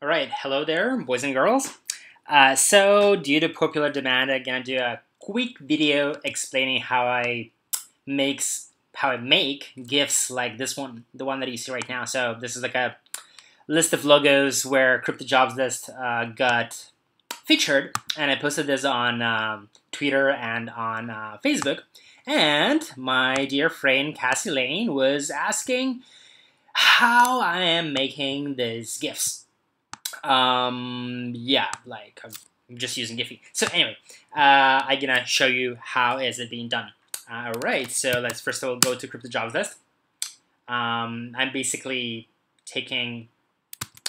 All right, hello there, boys and girls. Uh, so, due to popular demand, I'm gonna do a quick video explaining how I makes how I make gifts like this one, the one that you see right now. So, this is like a list of logos where Crypto Jobs List uh, got featured, and I posted this on um, Twitter and on uh, Facebook. And my dear friend Cassie Lane was asking how I am making these gifs. Um, yeah, like I'm just using Giphy. So anyway, uh, I'm gonna show you how is it being done. All right, so let's first of all go to Crypto Jobs List. Um, I'm basically taking,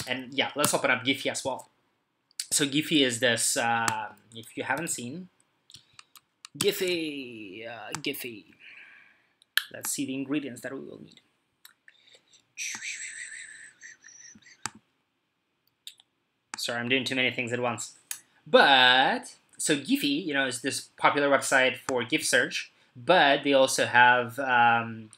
and yeah, let's open up Giphy as well. So Giphy is this, uh, if you haven't seen, Giphy, uh, Giphy. Let's see the ingredients that we will need. Sorry, I'm doing too many things at once. But, so Giphy, you know, is this popular website for gift search, but they also have um,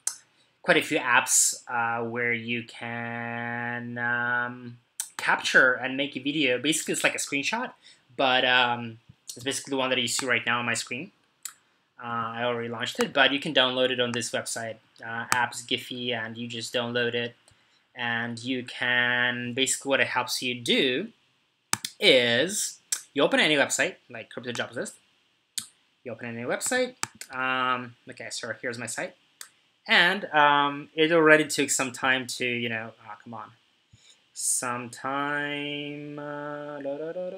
quite a few apps uh, where you can um, capture and make a video. Basically, it's like a screenshot, but um, it's basically the one that you see right now on my screen. Uh, I already launched it, but you can download it on this website, uh, apps Giphy, and you just download it. And you can basically what it helps you do is you open any website like Crypto List. You open any website. Um, okay, so here's my site, and um, it already took some time to you know. Oh, come on, some time. Uh, da, da, da,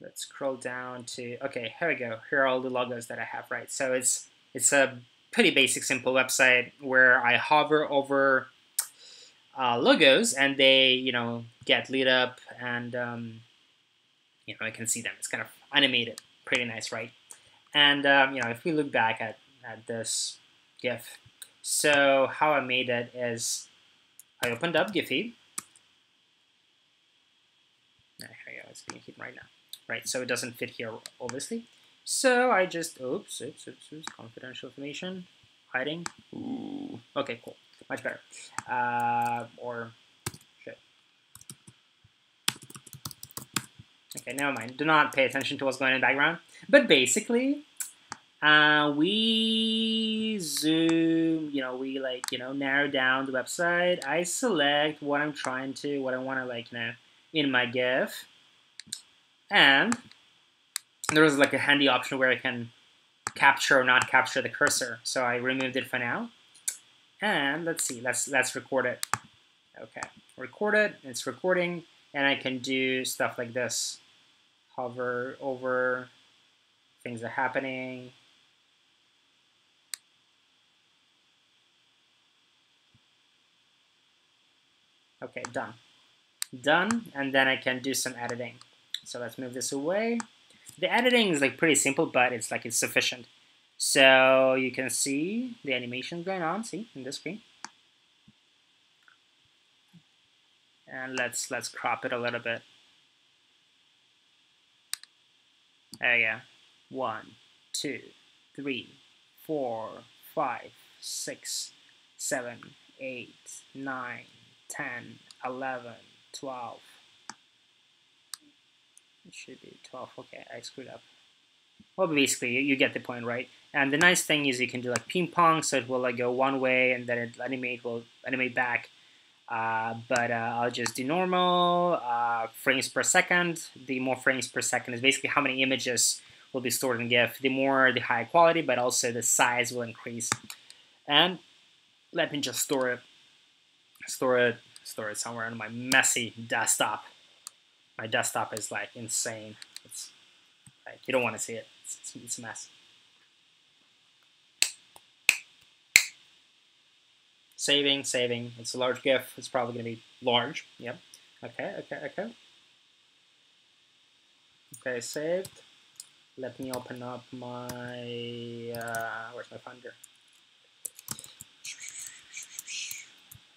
Let's scroll down to, okay, here we go. Here are all the logos that I have, right? So it's it's a pretty basic, simple website where I hover over uh, logos and they, you know, get lit up and, um, you know, I can see them. It's kind of animated. Pretty nice, right? And, um, you know, if we look back at, at this GIF, so how I made it is I opened up Giphy. There we go. It's being hidden right now right? So it doesn't fit here, obviously. So I just, oops, oops, oops, oops, confidential information, hiding. Ooh. Okay, cool, much better. Uh, or, shit. Okay, never mind. Do not pay attention to what's going on in the background. But basically, uh, we zoom, you know, we like, you know, narrow down the website. I select what I'm trying to, what I want to like, you know, in my GIF and there was like a handy option where I can capture or not capture the cursor. So I removed it for now. And let's see, let's let's record it. Okay, record it, it's recording, and I can do stuff like this. Hover over, things are happening. Okay, done. Done, and then I can do some editing. So let's move this away. The editing is like pretty simple, but it's like it's sufficient. So you can see the animation going on, see, in the screen. And let's let's crop it a little bit. There you go. One, two, three, four, five, six, seven, eight, nine, ten, eleven, twelve. It should be 12. Okay, I screwed up. Well, basically, you, get the point, right? And the nice thing is you can do like ping pong, so it will like go one way and then it animate will animate back. Uh, but uh, I'll just do normal uh, frames per second. The more frames per second is basically how many images will be stored in GIF. The more, the higher quality, but also the size will increase. And let me just store it, store it, store it somewhere on my messy desktop my desktop is like insane. Like you don't want to see it. It's, it's a mess. Saving, saving. It's a large GIF. It's probably going to be large. Yep. Okay, okay, okay. Okay, saved. Let me open up my, uh, where's my Finder?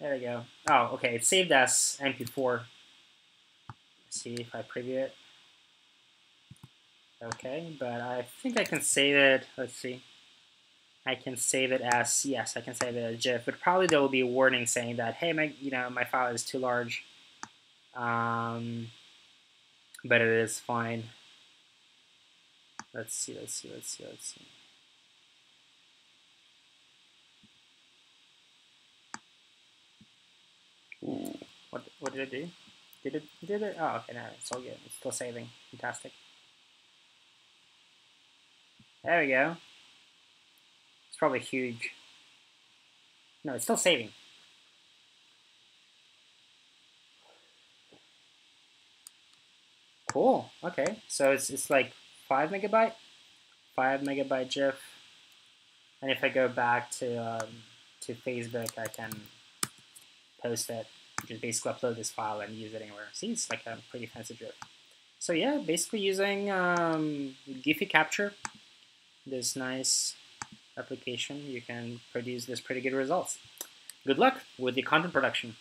There we go. Oh, okay, it's saved as MP4 Let's see if I preview it. Okay, but I think I can save it. Let's see. I can save it as yes, I can save it as GIF, but probably there will be a warning saying that hey, my you know my file is too large. Um, but it is fine. Let's see, let's see, let's see, let's see. What what did it do? Did it did it? Oh, okay, no, it's all good. It's still saving. Fantastic. There we go. It's probably huge. No, it's still saving. Cool. Okay, so it's it's like five megabyte, five megabyte GIF, and if I go back to um, to Facebook, I can post it. Just basically upload this file and use it anywhere. See, it's like a pretty fancy GIF. So yeah, basically using um, Giphy Capture, this nice application, you can produce this pretty good results. Good luck with the content production.